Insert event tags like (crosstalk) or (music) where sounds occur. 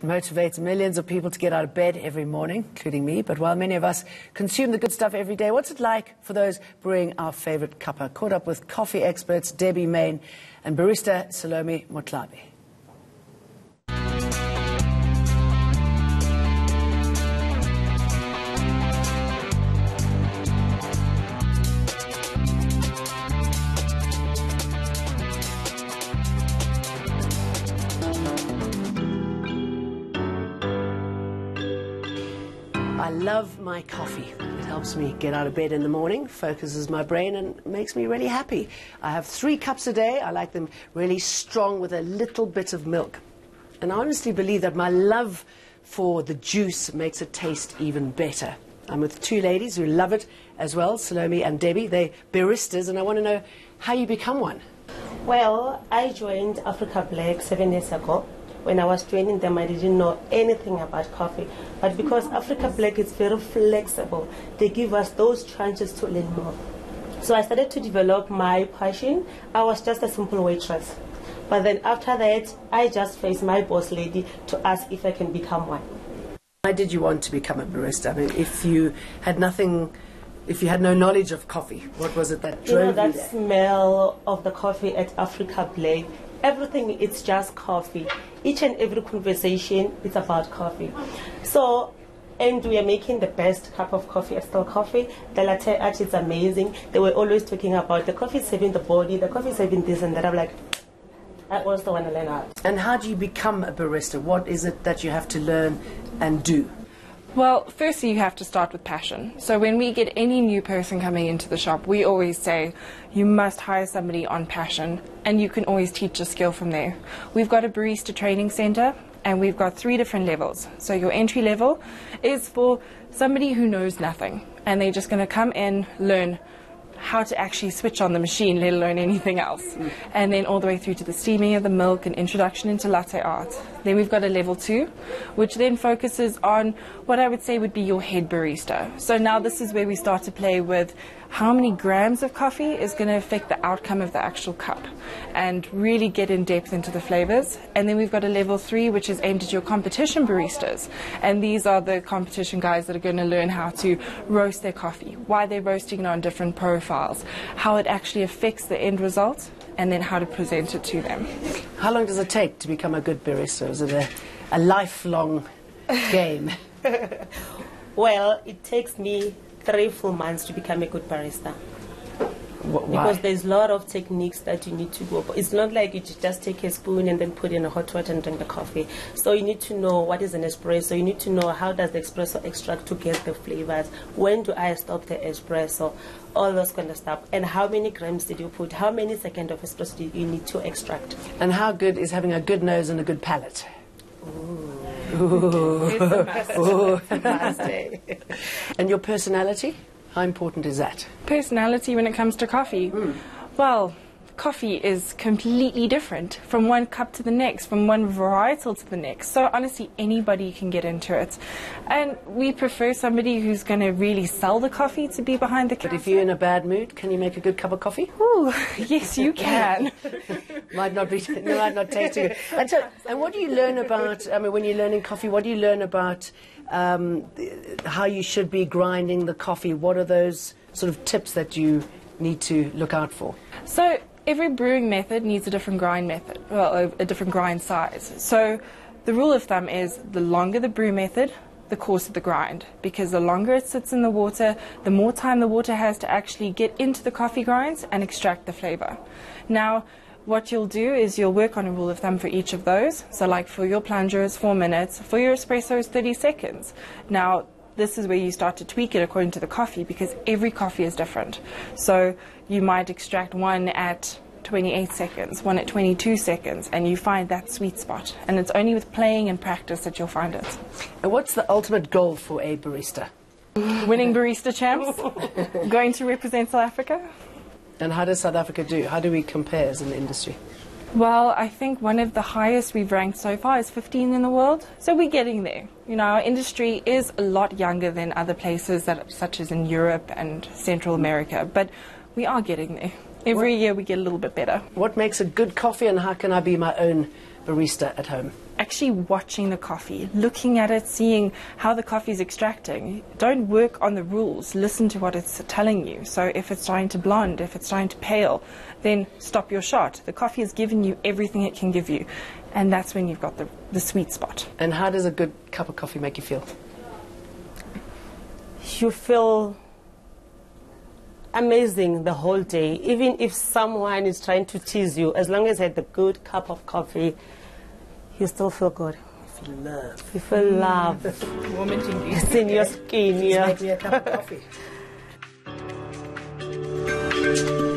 It motivates millions of people to get out of bed every morning, including me. But while many of us consume the good stuff every day, what's it like for those brewing our favorite cuppa? Caught up with coffee experts Debbie Main and barista Salome Mothlabi. I love my coffee. It helps me get out of bed in the morning, focuses my brain, and makes me really happy. I have three cups a day. I like them really strong with a little bit of milk. And I honestly believe that my love for the juice makes it taste even better. I'm with two ladies who love it as well, Salome and Debbie. They're baristas, and I want to know how you become one. Well, I joined Africa Black seven years ago. When I was training them, I didn't know anything about coffee. But because Africa Black is very flexible, they give us those chances to learn more. So I started to develop my passion. I was just a simple waitress. But then after that, I just faced my boss lady to ask if I can become one. Why did you want to become a barista? I mean, if you had nothing, if you had no knowledge of coffee, what was it that You know drove you that there? smell of the coffee at Africa Black. Everything it's just coffee. Each and every conversation is about coffee. So and we are making the best cup of coffee, Estelle Coffee. The latte art is amazing. They were always talking about the coffee saving the body, the coffee saving this and that. I'm like, I also want to learn art. And how do you become a barista? What is it that you have to learn and do? Well, firstly, you have to start with passion. So when we get any new person coming into the shop, we always say you must hire somebody on passion, and you can always teach a skill from there. We've got a barista training center, and we've got three different levels. So your entry level is for somebody who knows nothing, and they're just going to come in, learn how to actually switch on the machine, let alone anything else. And then all the way through to the steaming of the milk and introduction into latte art. Then we've got a level two, which then focuses on what I would say would be your head barista. So now this is where we start to play with how many grams of coffee is going to affect the outcome of the actual cup and really get in depth into the flavors. And then we've got a level three, which is aimed at your competition baristas. And these are the competition guys that are going to learn how to roast their coffee, why they're roasting it on different profiles, how it actually affects the end result, and then how to present it to them. How long does it take to become a good barista? Is it a, a lifelong game? (laughs) Well, it takes me three full months to become a good barista. Wh- Because there's a lot of techniques that you need to go. It's not like you just take a spoon and then put in a hot water and drink the coffee. So you need to know what is an espresso. You need to know how does the espresso extract to get the flavors. When do I stop the espresso? All those kind of stuff. And how many grams did you put? How many seconds of espresso do you need to extract? And how good is having a good nose and a good palate? And your personality? How important is that? Personality when it comes to coffee. Hmm. Well, coffee is completely different from one cup to the next, from one varietal to the next. So honestly, anybody can get into it. And we prefer somebody who's going to really sell the coffee to be behind the counter. But if you're in a bad mood, can you make a good cup of coffee? Ooh, (laughs) yes, you can. (laughs) might not be, (laughs) might not taste too good. And, so, and what do you learn about? I mean, when you're learning coffee, what do you learn about um, how you should be grinding the coffee? What are those sort of tips that you need to look out for? So every brewing method needs a different grind method, well, a, different grind size. So the rule of thumb is the longer the brew method, the coarser the grind, because the longer it sits in the water, the more time the water has to actually get into the coffee grinds and extract the flavor. Now, what you'll do is you'll work on a rule of thumb for each of those. So, like for your plunger, it's four minutes. For your espresso, it's 30 seconds. Now, this is where you start to tweak it according to the coffee because every coffee is different. So you might extract one at 28 seconds, one at 22 seconds, and you find that sweet spot. And it's only with playing and practice that you'll find it. And what's the ultimate goal for a barista? Winning barista champs, (laughs) going to represent South Africa. And how does South Africa do? How do we compare as an industry? Well, I think one of the highest we've ranked so far is 15 in the world. So we're getting there. You know, our industry is a lot younger than other places that, such as in Europe and Central America, but we are getting there. Every year we get a little bit better. What makes a good coffee, and how can I be my own barista at home? actually watching the coffee, looking at it, seeing how the coffee is extracting. Don't work on the rules, listen to what it's telling you. So if it's trying to blonde, if it's trying to pale, then stop your shot. The coffee has given you everything it can give you, and that's when you've got the, the sweet spot. And how does a good cup of coffee make you feel? You feel amazing the whole day. Even if someone is trying to tease you, as long as you had a good cup of coffee, you still feel good. You Feel love. You feel love. (laughs) It's in your skin, yeah. Me a cup of coffee. (laughs)